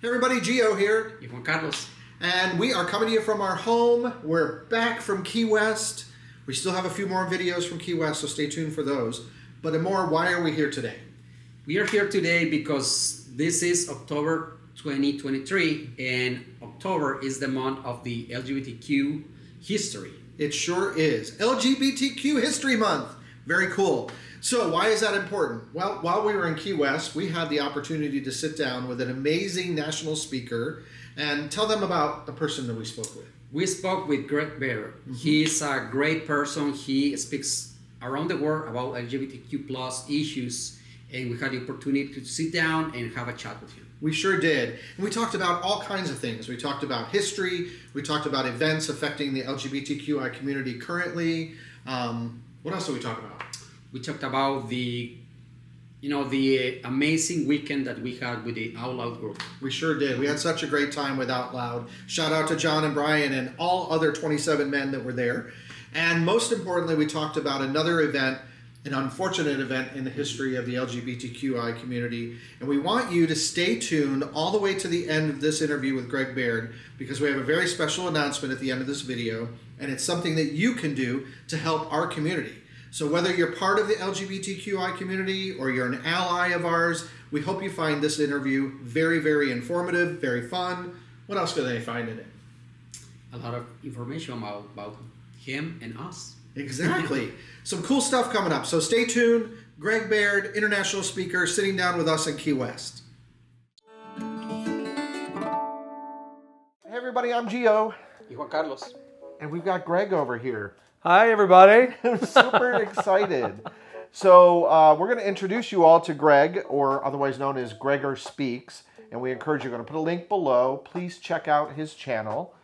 Hey everybody, Gio here, Y Juan Carlos. and we are coming to you from our home. We're back from Key West. We still have a few more videos from Key West, so stay tuned for those. But the more, why are we here today? We are here today because this is October 2023, and October is the month of the LGBTQ history. It sure is LGBTQ History Month. Very cool. So, why is that important? Well, while we were in Key West, we had the opportunity to sit down with an amazing national speaker and tell them about the person that we spoke with. We spoke with Greg Baird. He's a great person. He speaks around the world about LGBTQ plus issues, and we had the opportunity to sit down and have a chat with him. We sure did. And we talked about all kinds of things. We talked about history, we talked about events affecting the LGBTQI community currently. Um, what else did we talk about? We talked about the, you know, the uh, amazing weekend that we had with the Out Loud group. We sure did. We had such a great time with Out Loud. Shout out to John and Brian and all other 27 men that were there. And most importantly, we talked about another event, an unfortunate event in the history of the LGBTQI community. And we want you to stay tuned all the way to the end of this interview with Greg Baird because we have a very special announcement at the end of this video. And it's something that you can do to help our community. So, whether you're part of the LGBTQI community or you're an ally of ours, we hope you find this interview very, very informative, very fun. What else can they find in it? A lot of information about, about him and us. Exactly. Some cool stuff coming up. So, stay tuned. Greg Baird, international speaker, sitting down with us in Key West. Hey, everybody, I'm Gio, Y Juan Carlos. and we've got Greg over here. Hi, everybody. I'm super excited. So, uh, we're going to introduce you all to Greg, or otherwise known as Gregor Speaks. And we encourage you, we're going to put a link below. Please check out his channel.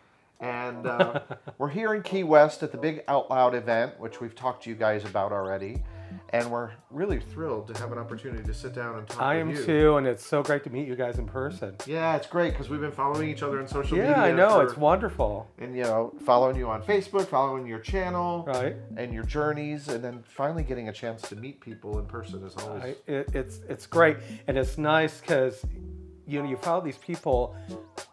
And uh, we're here in Key West at the big Out Loud event, which we've talked to you guys about already. And we're really thrilled to have an opportunity to sit down and talk to you. I am you. too, and it's so great to meet you guys in person. Yeah, it's great because we've been following each other on social media. Yeah, I know. for- It's wonderful. and you know, following you on Facebook, following your channel, Right. and your journeys, and then finally getting a chance to meet people in person is always. I, it, it's it's great, and it's nice because you know you follow these people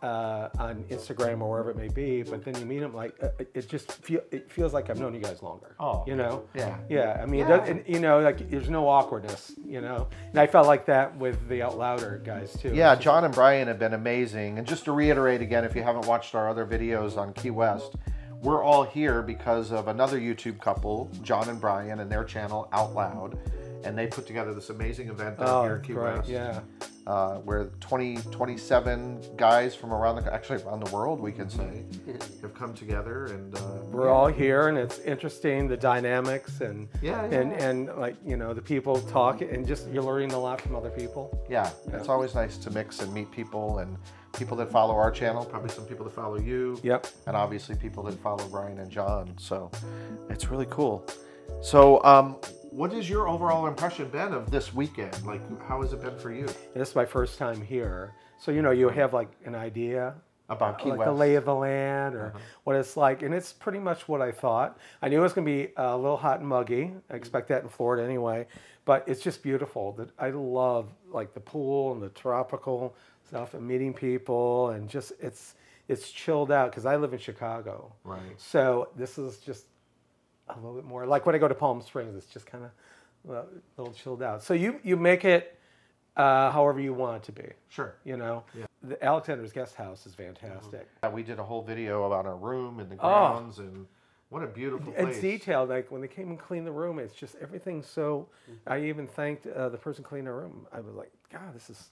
uh, on Instagram or wherever it may be, but then you meet them like uh, it- it just feel it feels like I've known you guys longer. Oh, you know. yeah. Yeah, I mean, Yeah. It does, and, you know, like there's no awkwardness, you know, and I felt like that with the Out Louder guys too. Yeah, just- John and Brian have been amazing. And just to reiterate again, if you haven't watched our other videos on Key West, we're all here because of another YouTube couple, John and Brian, and their channel Out Loud. And they put together this amazing event down Oh, here in Key great. West. Yeah. uh, where 20, 27 guys from around the actually around the world, we can say, have come together and uh, we're all here and it's interesting the dynamics and Yeah, yeah, and and like you know the people talk and just you're learning a lot from other people yeah, it's always nice to mix and meet people and people that follow our channel, probably some people that follow you, yep and obviously people that follow Brian and John. So it's really cool. So, um, what has your overall impression been of this weekend? Like, how has it been for you? This is my first time here. So you know you have like an idea about Key like West? the lay of the land or uh-huh. what it's like and it's pretty much what i thought. I knew it was going to be a little hot and muggy. I expect that in florida anyway but it's just beautiful. That i love like the pool and the tropical stuff and meeting people and just it's it's chilled out because i live in chicago. Right. so this is just a little bit more like when I go to Palm Springs. It's just kind of a little chilled out. So you you make it uh, however you want it to be. Sure. You know, the Alexander's Guest House is fantastic. Yeah, we did a whole video about our room and the Oh. grounds and what a beautiful place. It's detailed. Like when they came and cleaned the room, it's just everything's so. I even thanked uh, the person cleaning the room. I was like, God, this is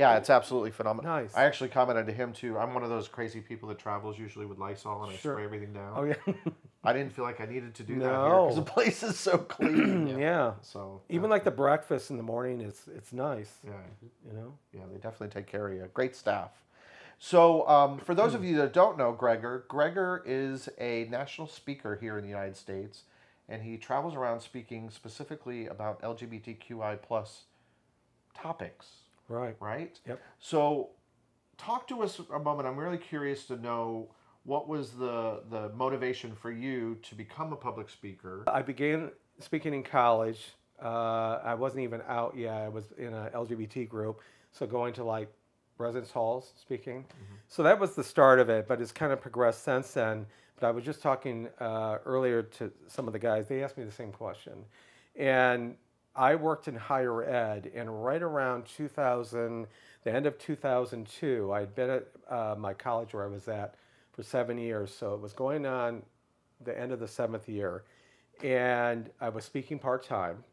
Yeah, it's absolutely phenomenal. Nice. I actually commented to him too. I'm one of those crazy people that travels usually with Lysol and I spray everything down. oh yeah, I didn't feel like I needed to do that here because the place is so clean. yeah. So Even like the breakfast in the morning, it's it's nice. yeah, You know. yeah, they definitely take care of you. Great staff. So, um, for those of you that don't know Gregor, Gregor is a national speaker here in the United States, and he travels around speaking specifically about LGBTQI plus topics. Right. right? Yep. So, talk to us a moment. I'm really curious to know what was the the motivation for you to become a public speaker. I began speaking in college. Uh, I wasn't even out yet. I was in a LGBT group, so going to like residence halls speaking. So that was the start of it, but it's kind of progressed since then. But I was just talking uh, earlier to some of the guys. They asked me the same question, and I worked in higher ed, and right around 2000, the end of 2002, I'd been at uh, my college where I was at for seven years. So it was going on the end of the seventh year, and I was speaking part time.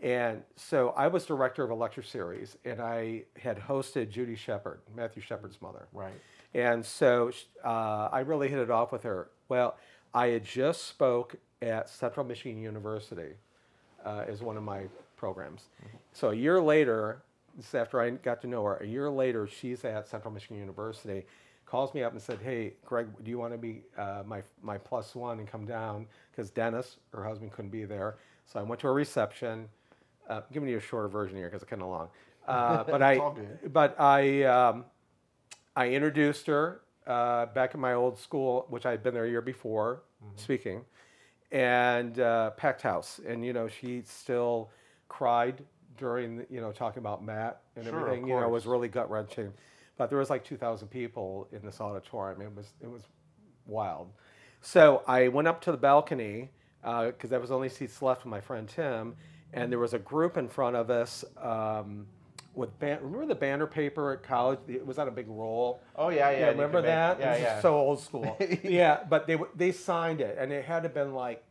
And so I was director of a lecture series, and I had hosted Judy Shepard, Matthew Shepard's mother. Right. And so uh, I really hit it off with her. Well, I had just spoke at Central Michigan University uh, as one of my programs. So a year later, this is after I got to know her, a year later, she's at Central Michigan University, calls me up and said, "Hey, Greg, do you want to be uh, my my plus one and come down?" Because Dennis, her husband, couldn't be there. So I went to a reception. Uh, I'm giving you a shorter version here because it's kind of long. Uh, but I, It's all good. but I, um, I introduced her uh, back in my old school, which I had been there a year before, speaking, and uh, packed house. And you know, she still cried during, you know, talking about Matt and Sure, everything. You know, it was really gut wrenching. But there was like 2,000 people in this auditorium. It was it was wild. So I went up to the balcony because there was only seats left with my friend Tim, and there was a group in front of us um, with ban- remember the banner paper at college? It was on a big roll. Oh yeah, yeah. Yeah, remember can make- that? Yeah, This yeah. So old school. yeah, but they they signed it, and it had to have been like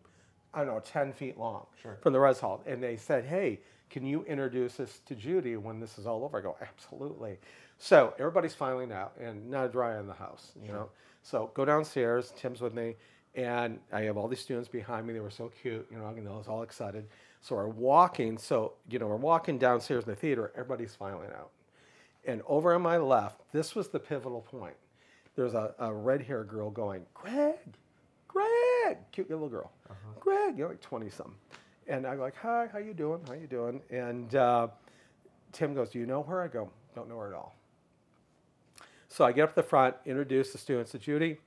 I don't know, ten feet long Sure. from the res hall, and they said, "Hey, can you introduce us to Judy when this is all over?" I go, "Absolutely." So everybody's filing out, and not a dry eye in the house, you know. So go downstairs. Tim's with me, and I have all these students behind me. They were so cute, you know. And I was all excited. So we're walking. So you know, we're walking downstairs in the theater. Everybody's filing out. And over on my left, this was the pivotal point. There's a, a red haired girl going, Greg, Greg, cute little girl. Greg, you're like 20 something. And I'm like, hi, how you doing? How you doing? And uh, Tim goes, do you know her? I go, don't know her at all. So I get up to the front, introduce the students to Judy.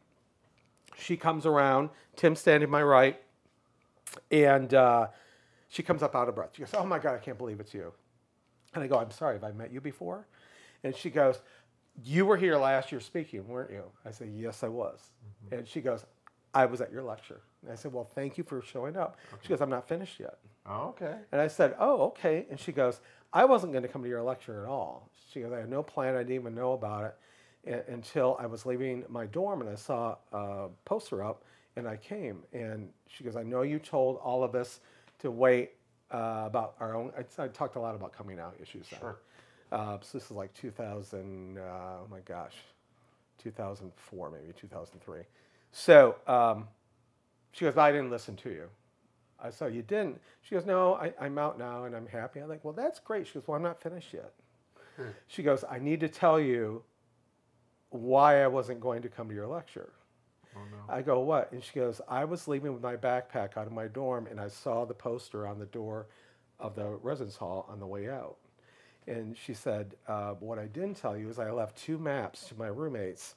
She comes around, Tim's standing to my right, and uh, she comes up out of breath. She goes, oh my God, I can't believe it's you. And I go, I'm sorry, have I met you before? And she goes, You were here last year speaking, weren't you? I said, Yes, I was. Mm-hmm. And she goes, I was at your lecture. And I said, Well, thank you for showing up. She goes, I'm not finished yet. Oh, okay. And I said, Oh, okay. And she goes, I wasn't going to come to your lecture at all. She goes, I had no plan. I didn't even know about it until I was leaving my dorm and I saw a poster up and I came. And she goes, I know you told all of us to wait uh, about our own. I, I talked a lot about coming out issues. then. Sure. Uh, so this is like 2000, uh, oh my gosh, 2004, maybe 2003. So um, she goes, I didn't listen to you. I said, you didn't. She goes, no, I, I'm out now and I'm happy. I'm like, well, that's great. She goes, well, I'm not finished yet. She goes, I need to tell you why I wasn't going to come to your lecture. Oh no. I go, what? And she goes, I was leaving with my backpack out of my dorm and I saw the poster on the door of the residence hall on the way out. And she said, uh, what I didn't tell you is I left two maps to my roommates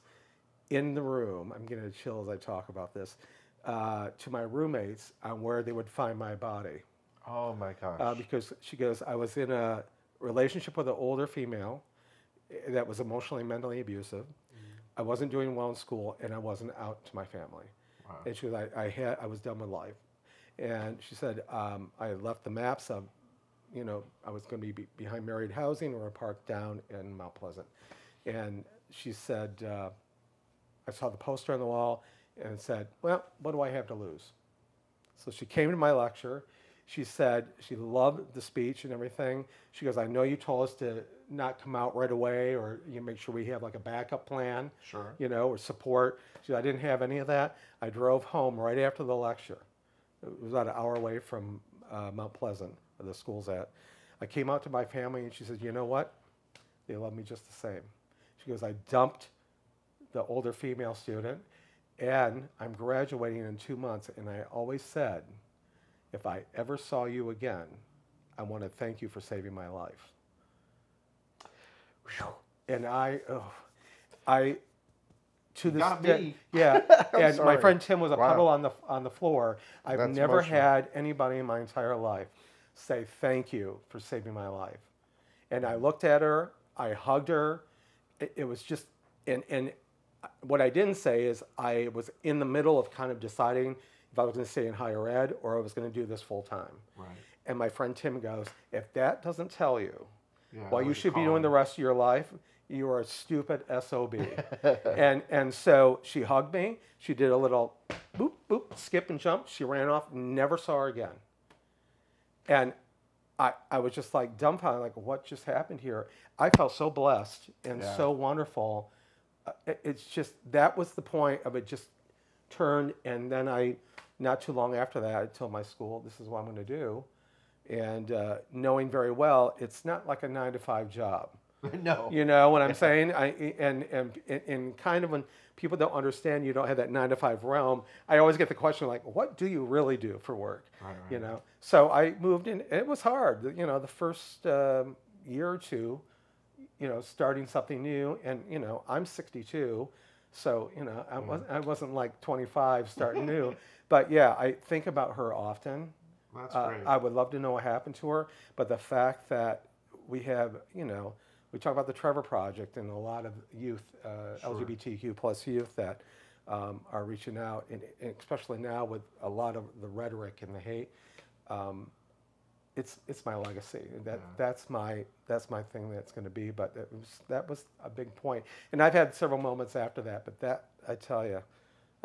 in the room. I'm getting a chill as I talk about this. Uh, to my roommates on where they would find my body. Oh my gosh. Uh, because she goes, I was in a relationship with an older female eh, that was emotionally, mentally abusive. I wasn't doing well in school, and I wasn't out to my family. Wow. And she was, I, I had, I was done with life. And she said, um, I left the maps of, you know, I was going to be, be behind married housing or a park down in Mount Pleasant. And she said, uh, I saw the poster on the wall and said, Well, what do I have to lose? So she came to my lecture. She said she loved the speech and everything. She goes, I know you told us to not come out right away or you make sure we have like a backup plan, Sure. you know, or support. She said, I didn't have any of that. I drove home right after the lecture. It was about an hour away from uh, Mount Pleasant, where the school's at. I came out to my family and she said, You know what? They love me just the same. She goes, I dumped the older female student and I'm graduating in two months. And I always said, if I ever saw you again, I want to thank you for saving my life. And I, oh, I, to this day, yeah. And my friend Tim was a Wow. puddle on the on the floor. I've That's never emotional. had anybody in my entire life say thank you for saving my life. And I looked at her, I hugged her, it, it was just and and what I didn't say is I was in the middle of kind of deciding if I was going to stay in higher ed or I was going to do this full time. Right. And my friend Tim goes, if that doesn't tell you Yeah, what you should be doing calling. the rest of your life, you are a stupid SOB. and and so she hugged me. She did a little boop boop skip and jump. She ran off. Never saw her again. And I I was just like dumbfounded, like what just happened here? I felt so blessed and Yeah. so wonderful. Uh, it- It's just that was the point of it. Just turned, and then I, not too long after that, I told my school, "This is what I'm going to do," and uh, knowing very well it's not like a nine to five job. no. You know what I'm saying? I, and, and, and kind of when people don't understand you don't have that nine to five realm, I always get the question like, what do you really do for work? Right, You right. know? So I moved in, and it was hard. You know, the first um, year or two, you know, starting something new, and you know, I'm 62, so you know, I wasn't, I wasn't like 25 starting new, but yeah, I think about her often. That's Uh, great. I would love to know what happened to her, but the fact that we have, you know, we talk about the Trevor Project and a lot of youth, uh, Sure. LGBTQ plus youth that um, are reaching out, and, and especially now with a lot of the rhetoric and the hate. Um, it's it's my legacy. That Yeah. that's my that's my thing that's going to be. But was, that was a big point. point, and I've had several moments after that. But that I tell you,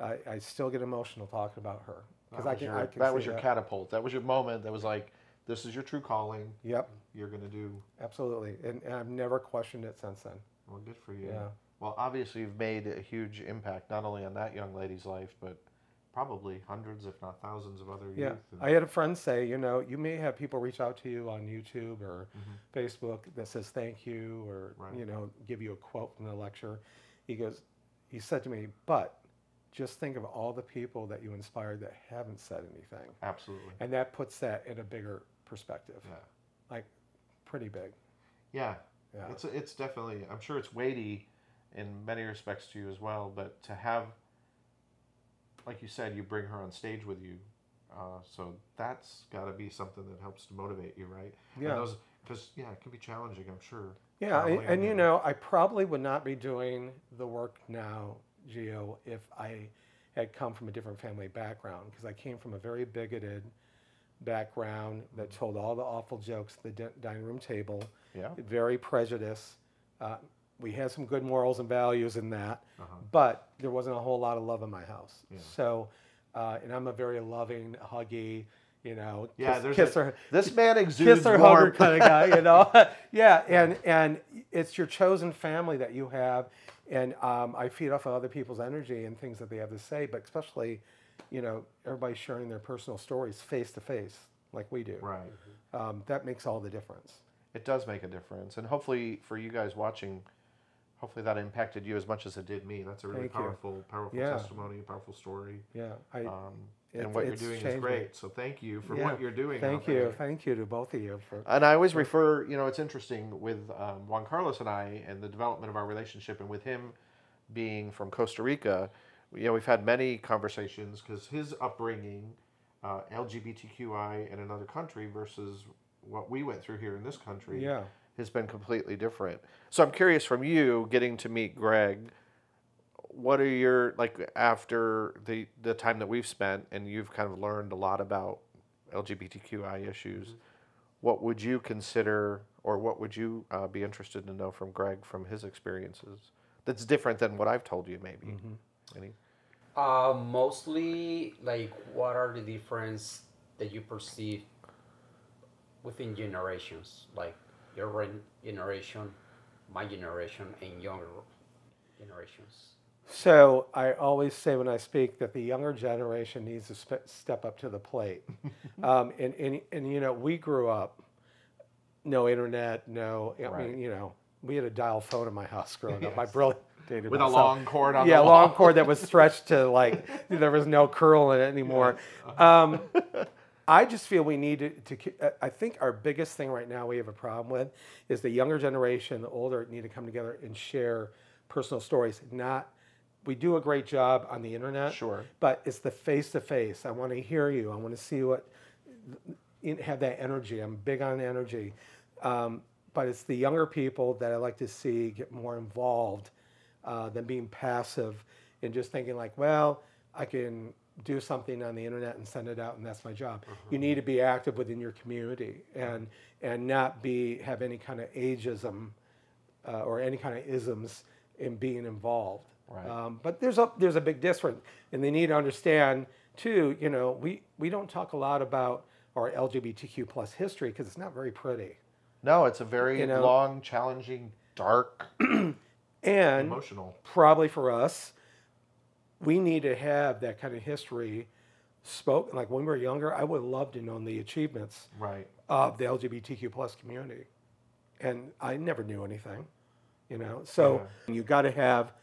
I, I still get emotional talking about her because that I was can your, I can that was your catapult. That was your moment. That was like, this is your true calling. Yep. You're gonna do Absolutely, and, and I've never questioned it since then. well. Good for you. Yeah. Well, obviously you've made a huge impact not only on that young lady's life, but probably hundreds, if not thousands, of other Yeah, youth. and- I had a friend say, you know, you may have people reach out to you on YouTube or mm-hmm. Facebook that says thank you or Right. you know give you a quote from the lecture. He goes, he said to me, but just think of all the people that you inspired that haven't said anything, Absolutely. and that puts that in a bigger perspective, Yeah. like pretty big. Yeah. Yeah. It's it's definitely. I'm sure it's weighty in many respects to you as well. But to have, like you said, you bring her on stage with you, uh, so that's got to be something that helps to motivate you, right? Yeah. Because yeah, it can be challenging. I'm sure. Yeah, and, only and in you know, I probably would not be doing the work now, Gio, if I had come from a different family background, because I came from a very bigoted background that told all the awful jokes at the di- dining room table, Yeah. very prejudiced. Uh, we had some good morals and values in that, Uh-huh. but there wasn't a whole lot of love in my house. Yeah. So, uh, and I'm a very loving, huggy, you know, Yeah, kiss, there's kiss a- her, This man exudes kiss or hug kind of guy, you know. yeah, and and it's your chosen family that you have, and um, I feed off of other people's energy and things that they have to say, but especially, you know, everybody sharing their personal stories face to face like we do. Right. Um, that makes all the difference. It does make a difference, and hopefully for you guys watching, hopefully that impacted you as much as it did me. That's a really Thank you. powerful, powerful Yeah. testimony, powerful story. Yeah, I. Um, It- and what you're doing is great. So thank you for yeah. what you're doing. Thank you, there. thank you to both of you for. And I always refer, you know, it's interesting with um, Juan Carlos and I and the development of our relationship, and with him being from Costa Rica, you know, we've had many conversations because his upbringing, uh, LGBTQI in another country versus what we went through here in this country, Yeah. Has been completely different. So I'm curious from you getting to meet Greg. What are your like after the the time that we've spent and you've kind of learned a lot about LGBTQI issues? What would you consider, or what would you uh, be interested to know from Greg from his experiences? That's different than what I've told you, maybe. Any? Uh, mostly, like, what are the difference that you perceive within generations? Like, your generation, my generation, and younger generations. So I always say when I speak that the younger generation needs to spe- step up to the plate. um, and, and, and, you know, we grew up, no internet, no, I Right. mean, you know, we had a dial phone in my house growing up. My dated With a long cord on yeah, long cord that was stretched to like, there was no curl in it anymore. Um, I just feel we need to, to. uh, I think our biggest thing right now we have a problem with is the younger generation, the older, need to come together and share personal stories. Not, we do a great job on the internet. Sure. But it's the face to face. I want to hear you. I want to see what, have that energy. I'm big on energy. Um, but it's the younger people that I like to see get more involved uh, than being passive and just thinking like, well, I can do something on the internet and send it out, and that's my job. You need to be active within your community and and not be have any kind of ageism uh, or any kind of isms in being involved. Right. Um, but there's a there's a big difference, and they need to understand too. You know, we we don't talk a lot about our LGBTQ plus history because it's not very pretty, No, it's a very You know- long, challenging, dark, and emotional. probably for us, we need to have that kind of history spoken. Like when we were younger, I would love to know the achievements Right. of the LGBTQ plus community, and I never knew anything, you know. So you got to have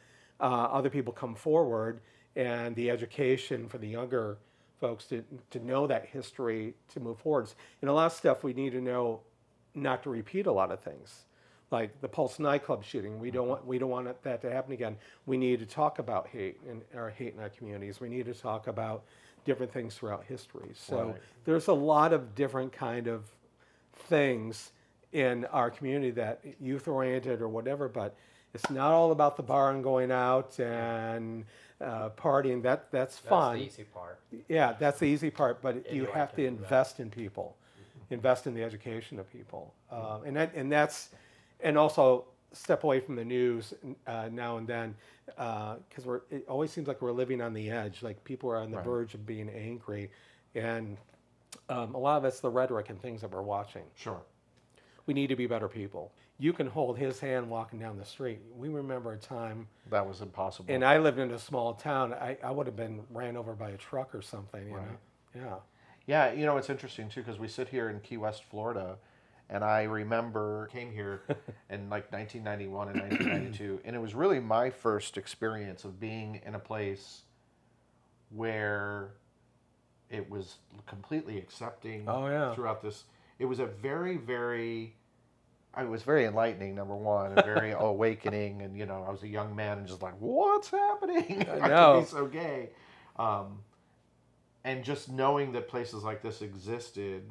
uh, other people come forward, and the education for the younger folks to to know that history to move forwards. And a lot of stuff we need to know, not to repeat a lot of things, like the Pulse nightclub shooting. We don't want we don't want that to happen again. We need to talk about hate and our hate in our communities. We need to talk about different things throughout history. So Right. there's a lot of different kind of things in our community that youth oriented or whatever, but it's not all about the bar and going out and uh, partying. That that's, fine That's fun. the easy part. Yeah, that's the easy part, but Yeah, you have to invest in people, invest in the education of people, um, and that and that's and also step away from the news uh, now and then because we're it always seems like we're living on the edge, like people are on the Right. verge of being angry, and um, a lot of it's the rhetoric and things that we're watching. Sure. We need to be better people. You can hold his hand walking down the street. We remember a time, That was impossible. and I lived in a small town. I, I would have been ran over by a truck or something. You Right. know, yeah. Yeah, you know it's interesting too because we sit here in Key West, Florida, and I remember came here in like 1991 and 1992, and it was really my first experience of being in a place where it was completely accepting. Oh, yeah. Throughout this, it was a very, very. It was very enlightening, number one, and very awakening. And you know, I was a young man and just like, what's happening? I I know. be so gay. Um, and just knowing that places like this existed,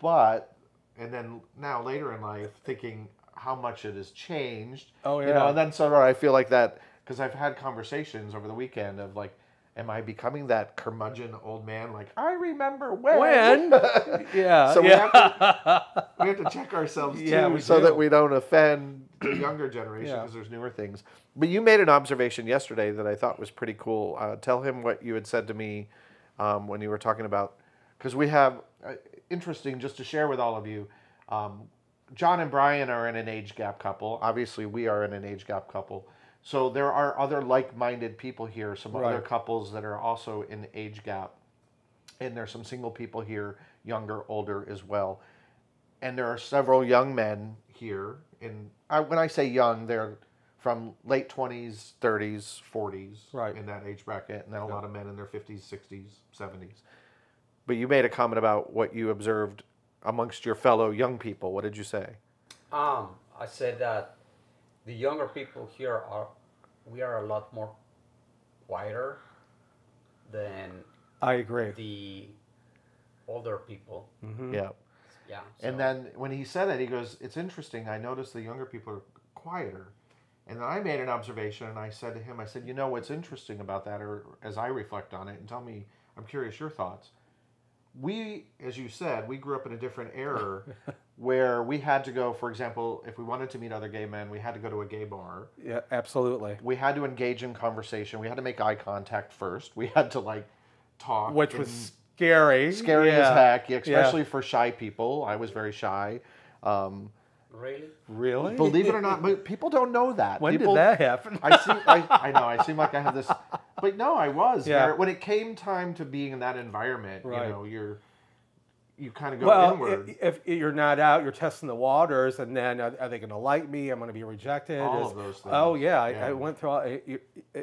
but and then now later in life thinking how much it has changed. Oh, You know, yeah. and then so I feel like that because I've had conversations over the weekend of like, am I becoming that curmudgeon old man? Like I remember when. When? yeah. So we yeah. have we have to check ourselves too, Yeah, we so do. that we don't offend the younger generation Yeah. because there's newer things. But you made an observation yesterday that I thought was pretty cool. Uh, tell him what you had said to me um, when you were talking about because we have uh, interesting just to share with all of you. Um, John and Brian are in an age gap couple. Obviously, we are in an age gap couple. So there are other like-minded people here. Some other couples that are also in age gap and there's some single people here, younger, older as well. And there are several young men here. And I, when I say young, they're from late 20s, 30s, 40s, Right. in that age bracket, and then a lot of men in their 50s, 60s, 70s. But you made a comment about what you observed amongst your fellow young people. What did you say? Um, I said that the younger people here are, we are a lot more quieter than I agree. the older people. Mhm. Yeah. Yeah. And then when he said it, he goes, "It's interesting. I noticed the younger people are quieter." And then I made an observation, and I said to him, "I said, you know what's interesting about that, or as I reflect on it, and tell me, I'm curious your thoughts. We, as you said, we grew up in a different era where we had to go. For example, if we wanted to meet other gay men, we had to go to a gay bar. Yeah, absolutely. We had to engage in conversation. We had to make eye contact first. We had to like talk, Which was scary. scary yeah. as heck, especially for shy people. I was very shy. Um, really? Really? believe it or not, but people don't know that. when people, did that happen? I seem, I, I know, I seem like I have this, but no, I was. Yeah. There- When it came time to being in that environment, Right. you know, you're, you kind of go well, inward. if, if you're not out, you're testing the waters, and then are, are they going to like me? I'm going to be rejected. All Is- of those Oh things. yeah, I, Yeah. I went through. All, you-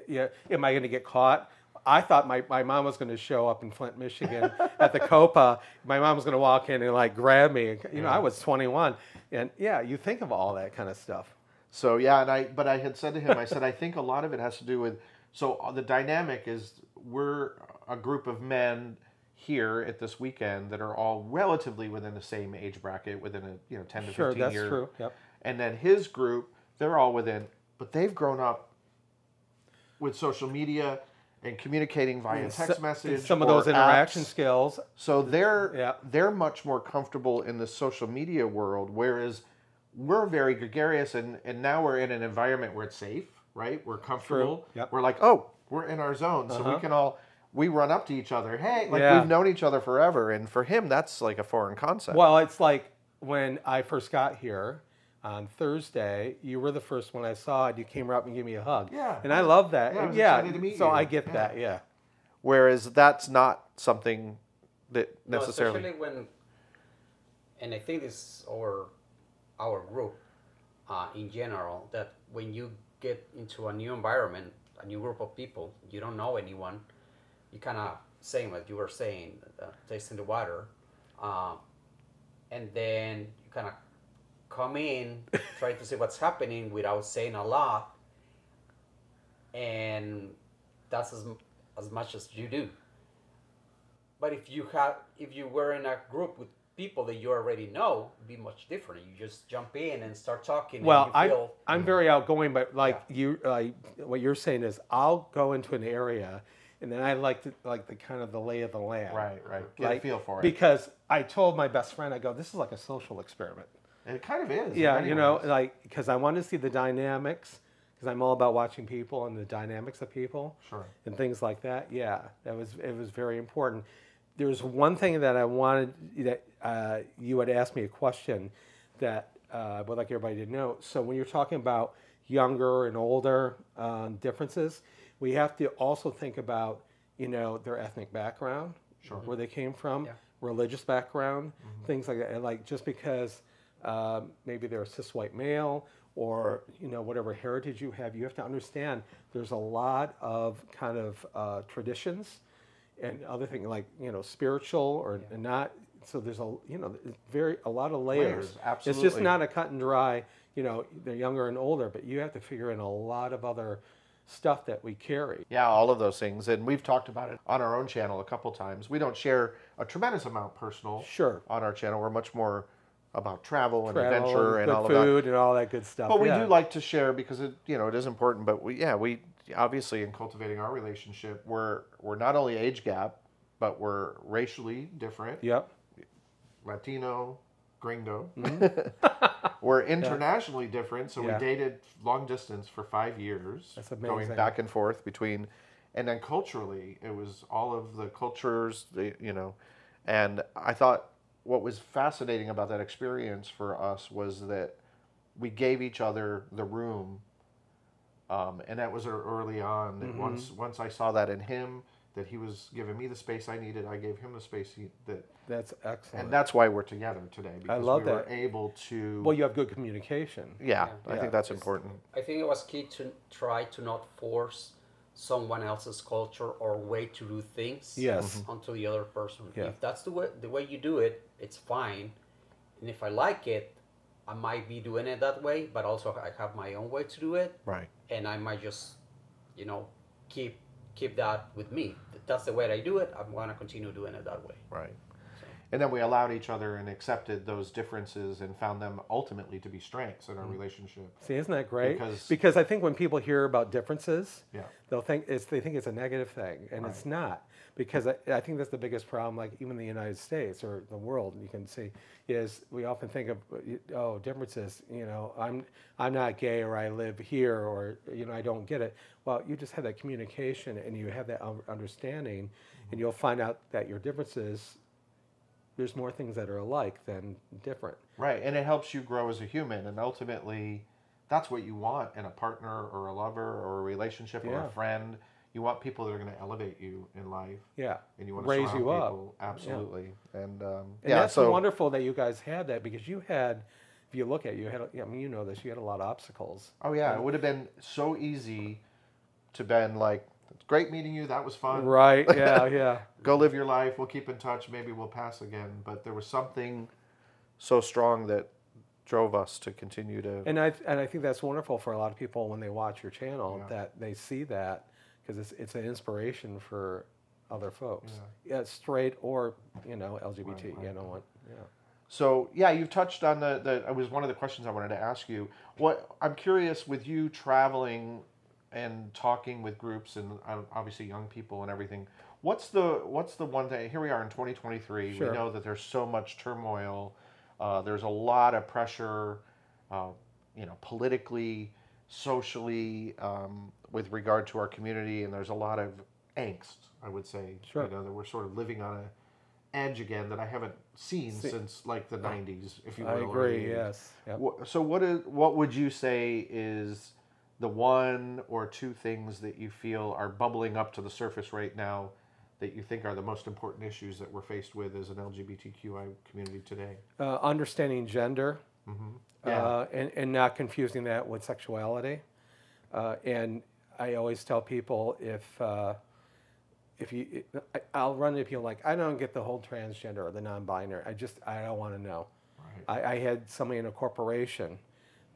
yeah, am I going to get caught? I thought my, my mom was going to show up in Flint, Michigan at the Copa. My mom was going to walk in and like grab me. You know, I was 21, and yeah, you think of all that kind of stuff. So yeah, and I but I had said to him, I said I think a lot of it has to do with so uh, the dynamic is we're a group of men here at this weekend that are all relatively within the same age bracket, within a you know ten to Sure, fifteen that's year. true. Yep. And then his group, they're all within, but they've grown up with social media and communicating via text message. Some of those interaction apps. skills. So they're Yeah. they're much more comfortable in the social media world, whereas we're very gregarious, and and now we're in an environment where it's safe, right? We're comfortable. Yep. We're like, oh, we're in our zone, so we Uh-huh. can all we run up to each other. Hey, like Yeah. we've known each other forever, and for him, that's like a foreign concept. Well, it's like when I first got here on Thursday, you were the first one I saw, and you came up and gave me a hug. Yeah. And I love that. Yeah, I was yeah. to meet so you. I get Yeah. that. Yeah. Whereas that's not something that No, necessarily. especially when, and I think this our our group, uh, in general, that when you get into a new environment, a new group of people, you don't know anyone, you kind of saying what you were saying, uh, tasting the water, uh, and then you kind of come in, try to see what's happening without saying a lot, and that's as, as much as you do. But if you have, if you were in a group with people that you already know, it'd be much different. You just jump in and start talking. Well, and I, you feel, I'm mm-hmm. very outgoing, but like you, like what you're saying is, I'll go into an area, and then I like to like the kind of the lay of the land. right, right. Get Like, a feel for it. Because I told my best friend, I go, this is like a social experiment. And it kind of is. Yeah, you know, ways. like because I want to see the dynamics, because I'm all about watching people and the dynamics of people. Sure. And things like that. Yeah, that was it was very important. There's one thing that I wanted that uh, you had asked me a question that uh, I would like everybody to know. So when you're talking about younger and older um, differences, we have to also think about you know their ethnic background, Sure. where they came from, Yeah. religious background, things like that. And like just because um, maybe they're a cis white male or you know whatever heritage you have, you have to understand there's a lot of kind of uh, traditions and other things like you know spiritual or not. So there's a you know very a lot of layers. Layers, It's just not a cut and dry. You know they're younger and older, but you have to figure in a lot of other stuff that we carry. Yeah, all of those things. And we've talked about it on our own channel a couple times. We don't share a tremendous amount personal Sure. on our channel. We're much more about travel and Travel adventure and good all of that. food and all that good stuff. But we yeah. do like to share because it, you know, it is important. But we, yeah, we obviously in cultivating our relationship, we're we're not only age gap, but we're racially different. Yep. Latino, gringo. we're internationally different, so Mm-hmm. Yeah. we dated long distance for five years, That's going back and forth between, and then culturally, it was all of the cultures, the, you know, and I thought what was fascinating about that experience for us was that we gave each other the room, um, and that was early on. That Mm-hmm. once once I saw that in him, that he was giving me the space I needed, I gave him the space he, that That's excellent. and that's why we're together today because love we were that. able to. well, you have good communication. yeah, I Yeah. think that's important. I think it was key to try to not force someone else's culture or way to do things Yes. Mm-hmm. onto the other person. Yeah. If that's the way the way you do it, it's fine. And if I like it, I might be doing it that way, but also I have my own way to do it, Right. and I might just, you know, keep keep that with me. That's the way I do it. I'm gonna continue doing it that way. Right. And then we allowed each other and accepted those differences and found them ultimately to be strengths in our mm. relationship. See, isn't that great? Because- I think when people hear about differences, Yeah. they'll think it's they think it's a negative thing, and it's not. Because I, I think that's the biggest problem. Like even the United States or the world, you can see, is we often think of oh differences. You know, I'm I'm not gay or I live here or you know I don't get it. Well, you just have that communication and you have that un- understanding, and mm-hmm. you'll find out that your differences. There's more things that are alike than different. Right. And it helps you grow as a human. And ultimately, that's what you want in a partner or a lover or a relationship or a friend. You want people that are going to elevate you in life. Yeah, And you want to raise you up. people. Absolutely. And, um, And yeah, that's so wonderful that you guys had that because you had, if you look at it, you had, I mean, you know this, you had a lot of obstacles. Oh yeah, it would have been so easy to been like, great meeting you. That was fun. Right? Yeah, yeah. Go live your life. We'll keep in touch. Maybe we'll pass again. But there was something so strong that drove us to continue to. And I and I think that's wonderful for a lot of people when they watch your channel Yeah. that they see that because it's it's an inspiration for other folks. Yeah, straight or you know LGBT. You know what? Yeah. So yeah, you've touched on the the. It was one of the questions I wanted to ask you. What I'm curious with you traveling and talking with groups and uh, obviously young people and everything. What's the what's the one thing? Here we are in 2023. Sure. We know that there's so much turmoil. Uh, there's a lot of pressure, uh, you know, politically, socially, um, with regard to our community, and there's a lot of angst. I would say, Sure. you know, that we're sort of living on a edge again that I haven't seen See- since like the 90s, if you will. I agree. Yes. Yep. So what is what would you say is the one or two things that you feel are bubbling up to the surface right now that you think are the most important issues that we're faced with as an LGBTQI community today? Uh, understanding gender. Yeah. uh, and, and not confusing that with sexuality. Uh, and I always tell people if uh, if you, I'll run into people like I don't get the whole transgender or the non-binary. I just I don't want to know. I, I had somebody in a corporation,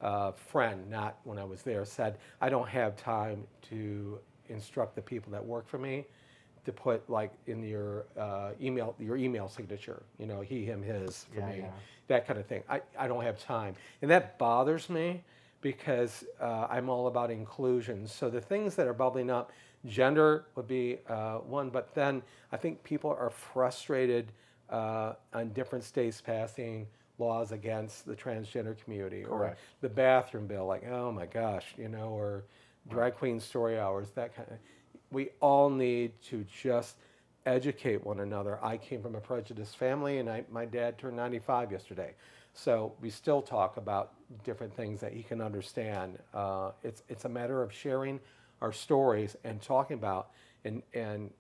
uh, friend, not when I was there, said I don't have time to instruct the people that work for me to put like in your uh, email your email signature. You know, he, him, his for Yeah, me yeah. that kind of thing. I, I don't have time. And that bothers me because uh, I'm all about inclusion. So the things that are bubbling up, gender would be uh, one, but then I think people are frustrated uh, on different states passing laws against the transgender community or the bathroom bill, like, oh my gosh, you know, or drag queen story hours, that kind of. We all need to just educate one another. I came from a prejudiced family, and I, my dad turned 95 yesterday. So we still talk about different things that he can understand. Uh, it's, it's a matter of sharing our stories and talking about, and, and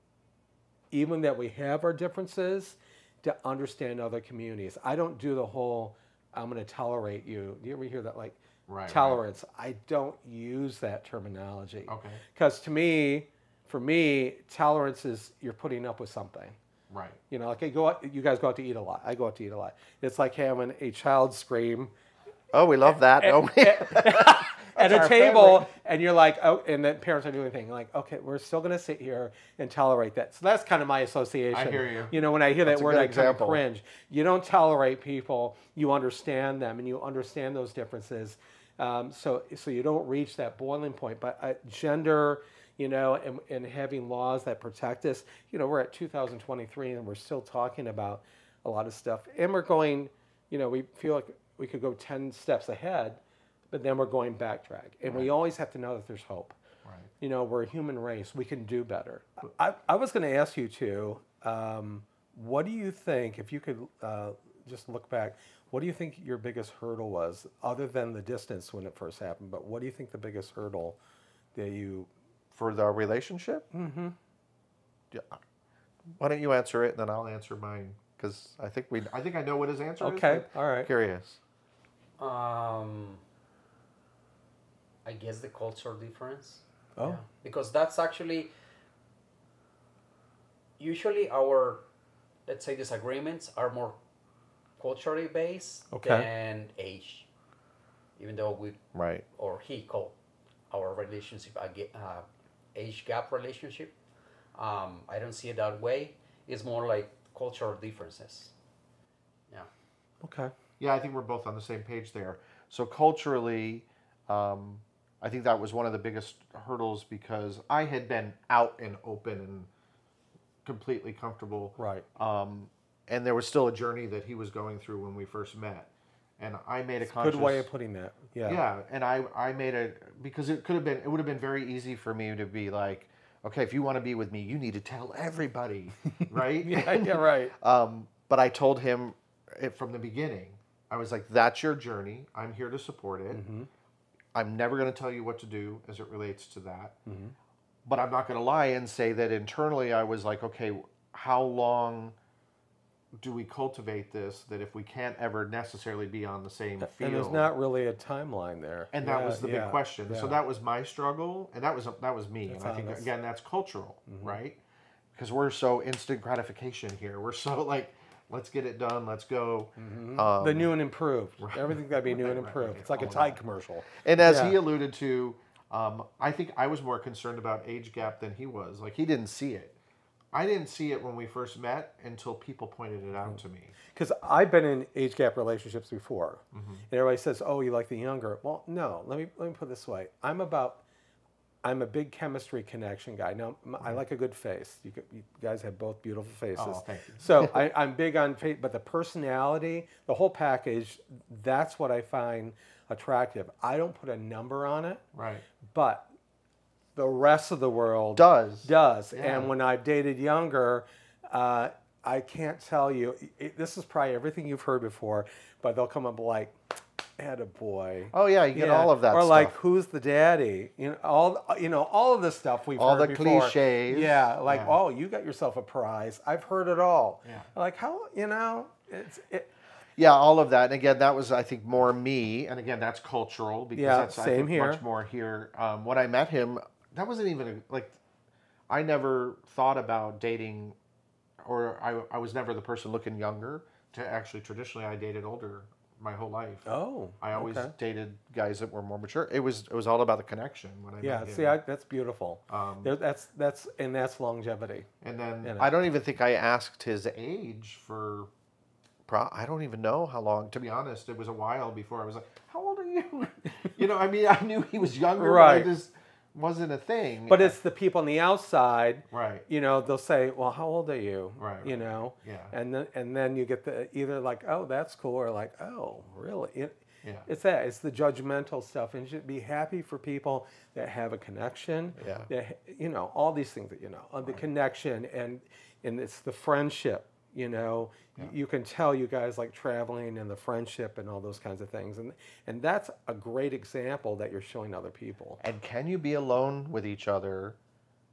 even that we have our differences, to understand other communities. I don't do the whole, I'm going to tolerate you. Do you ever hear that? Like, Right, right. tolerance. I don't use that terminology. Okay. Because to me, for me, tolerance is you're putting up with something. Right. You know, like I go out, you guys go out to eat a lot. I go out to eat a lot. It's like having a child scream Oh, we love that. Eh, don't we? Eh, at a table, favorite. and you're like, oh, and the parents are doing anything like, okay, we're still going to sit here and tolerate that. So that's kind of my association. I hear you. You know, when I hear That's that word, I kind of cringe. You don't tolerate people. You understand them, and you understand those differences. Um, so, so you don't reach that boiling point. But uh, gender, you know, and, and having laws that protect us. You know, we're at 2023, and we're still talking about a lot of stuff, and we're going. You know, we feel like we could go 10 steps ahead, but then we're going backtrack. And we always have to know that there's hope. Right. You know, we're a human race. We can do better. I, I was going to ask you too, um, what do you think, if you could uh, just look back, what do you think your biggest hurdle was, other than the distance when it first happened? But what do you think the biggest hurdle that you. For the relationship? Mm-hmm. Yeah. Why don't you answer it, and then I'll answer mine because I think we. I think I know what his answer is. Okay, all right. Curious. Um, I guess the culture difference. Oh. Yeah. Because that's actually usually our, let's say, disagreements are more culturally based Okay. than age. Even though we Right. or he called our relationship a uh, age gap relationship, um, I don't see it that way. It's more like cultural differences. Yeah. Okay. Yeah, I think we're both on the same page there. So culturally, um, I think that was one of the biggest hurdles because I had been out and open and completely comfortable. Right. Um, and there was still a journey that he was going through when we first met. And I made a conscious Good way of putting that. Yeah. yeah, and I I made a because it could have been it would have been very easy for me to be like, okay, if you want to be with me, you need to tell everybody, right? Yeah, yeah, right. Um, but I told him it from the beginning. I was like, that's your journey. I'm here to support it. Mm-hmm. I'm never going to tell you what to do as it relates to that. Mm-hmm. But I'm not going to lie and say that internally I was like, okay, how long do we cultivate this that if we can't ever necessarily be on the same field? And there's not really a timeline there. and that Yeah, was the yeah, big question. So that was my struggle, and that was that was me. That's and I think again, that's cultural, Mm-hmm. right? Because we're so instant gratification here. We're so like, let's get it done, let's go. Um, the new and improved. Everything's got to be new and improved. right. It's like a All Tide commercial. and as he alluded to, um, I think I was more concerned about age gap than he was. Like he didn't see it. I didn't see it when we first met until people pointed it out to me. Because I've been in age gap relationships before, and everybody says, "Oh, you like the younger." Well, no. Let me let me put it this way. I'm about. I'm a big chemistry connection guy. Now, I like a good face. You, you guys have both beautiful faces. Oh, thank you. So I, I'm big on face, but the personality, the whole package, that's what I find attractive. I don't put a number on it, Right. but the rest of the world Does. does. Yeah. And when I've dated younger, uh, I can't tell you. It, this is probably everything you've heard before, but they'll come up like, "Had a boy." Oh yeah, you get all of that Or stuff. like, "Who's the daddy?" You know, all you know, all of the stuff we've All the before. cliches. Yeah, like, Yeah. "Oh, you got yourself a prize." I've heard it all. Yeah. Like how you know it's it, Yeah, all of that. And again, that was I think more me. And again, that's cultural because Yeah, that's I same think, here. much more here. Um, when I met him, that wasn't even a, like I never thought about dating, or I I was never the person looking younger. To actually, traditionally, I dated older my whole life. oh. I always okay. dated guys that were more mature. It was it was all about the connection when I Yeah, see, I, that's beautiful. Um, There- that's that's and that's longevity. And then I don't even think I asked his age for. Pro- I don't even know how long. To be honest, it was a while before I was like, "How old are you?" you know, I mean, I knew he was younger, Right. but it just wasn't a thing. But it's the people on the outside right, you know they'll say well how old are you Right, you right. know Yeah. and then and then you get the either like oh that's cool or like oh really it, Yeah. it's that it's the judgmental stuff and you should be happy for people that have a connection Yeah. that you know all these things that you know uh, the connection and and it's the friendship you know Y- you can tell you guys like traveling and the friendship and all those kinds of things and and that's a great example that you're showing other people and can you be alone with each other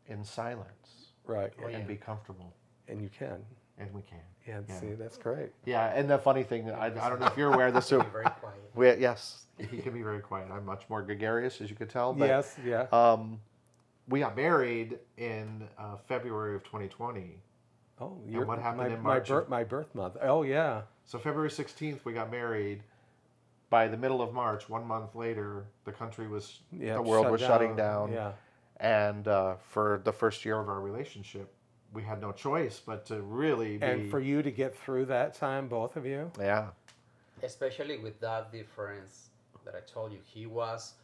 in silence right and be comfortable? and you can And we can. yeah, Yeah. see that's great Yeah, and the funny thing, I, I don't know if you're aware of this. Be So very quiet. we, yes, he can be very quiet. I'm much more gregarious, as you could tell. But, yes yeah Um, we got married in uh, February of 2020. Oh, what happened my, in my March bir- of- my birth month. Oh yeah. So February 16th, we got married. By the middle of March, one month later, the country was, Yeah. the world shut was shutting down. Yeah. And uh, for the first year of our relationship, we had no choice but to really be. And for you to get through that time, both of you. yeah, Especially with that difference that I told you, he was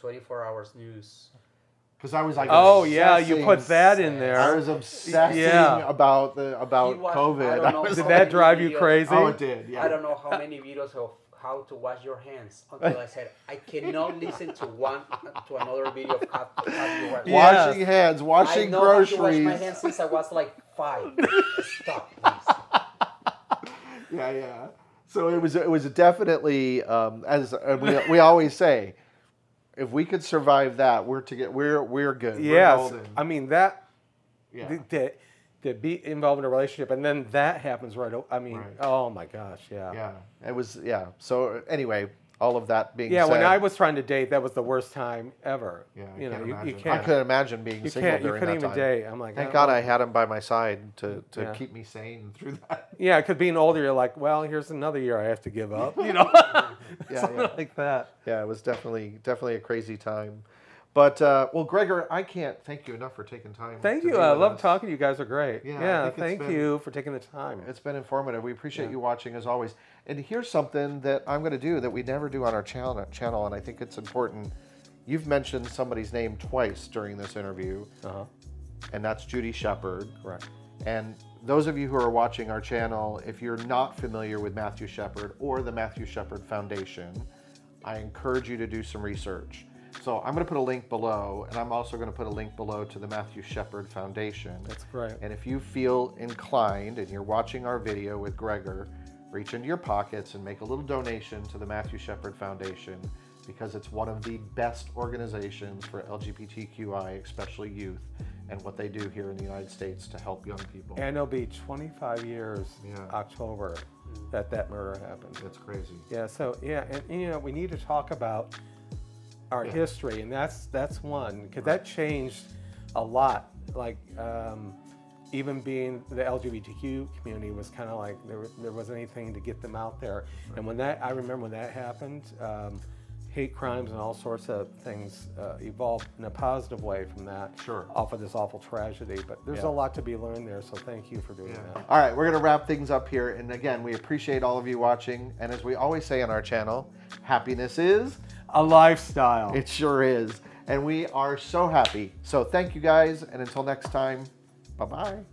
24 hours news. Because I was like, Oh yeah, you put that in there. I was obsessing Yeah. about the about He was- COVID. don't know was Did how that many drive you crazy? oh, it did. Yeah. I don't know how many videos of how to wash your hands until I said I cannot listen to one to another video of how, how you wash. Yeah. Washing hands, I know how to wash my hands since I was like five. Stop, please. Yeah, yeah. So it was it was definitely um, as uh, we, we always say, if we could survive that, we're to get we're we're good. We're I mean that. yeah. The, to be involved in a relationship and then that happens right. I mean, Right. oh my gosh, yeah. yeah. It was yeah. So anyway, all of that being Yeah, said, when I was trying to date, that was the worst time ever. yeah, I you know, you, you can't. I couldn't imagine being you single can't. You during couldn't that even time. date. I'm like, Thank oh. God I had him by my side to, to Yeah. keep me sane through that. Yeah, because being older, you're like, well, here's another year I have to give up. You know, Yeah, Something yeah. like that. Yeah, it was definitely definitely a crazy time. But uh, well, Gregor, I can't thank you enough for taking time. Thank you. I love us. talking to you. guys are great. Yeah, Yeah, thank been- you for taking the time. It's been informative. We appreciate Yeah. you watching as always. And here's something that I'm going to do that we never do on our channel, channel, and I think it's important. You've mentioned somebody's name twice during this interview, Uh-huh. and that's Judy Shepard. Correct. And those of you who are watching our channel, if you're not familiar with Matthew Shepard or the Matthew Shepard Foundation, I encourage you to do some research. So I'm going to put a link below, and I'm also going to put a link below to the Matthew Shepard Foundation. That's great. And if you feel inclined and you're watching our video with Gregor, reach into your pockets and make a little donation to the Matthew Shepard Foundation because it's one of the best organizations for LGBTQI, especially youth, and what they do here in the United States to help young people. And it'll be 25 years Yeah. October that that murder happened. It's crazy. Yeah. So yeah, and, and, you know we need to talk about our Yeah. history, and that's that's one because that changed a lot. Like um, even being the LGBTQ community was kind of like there there wasn't anything to get them out there. And when that I remember when that happened, um, hate crimes and all sorts of things uh, evolved in a positive way from that. Sure. Off of this awful tragedy, but there's Yeah. a lot to be learned there. So thank you for doing that. All right, we're going to wrap things up here. And again, we appreciate all of you watching. And as we always say on our channel, happiness is, A lifestyle. it sure is. And we are so happy. So thank you guys. And until next time, bye bye.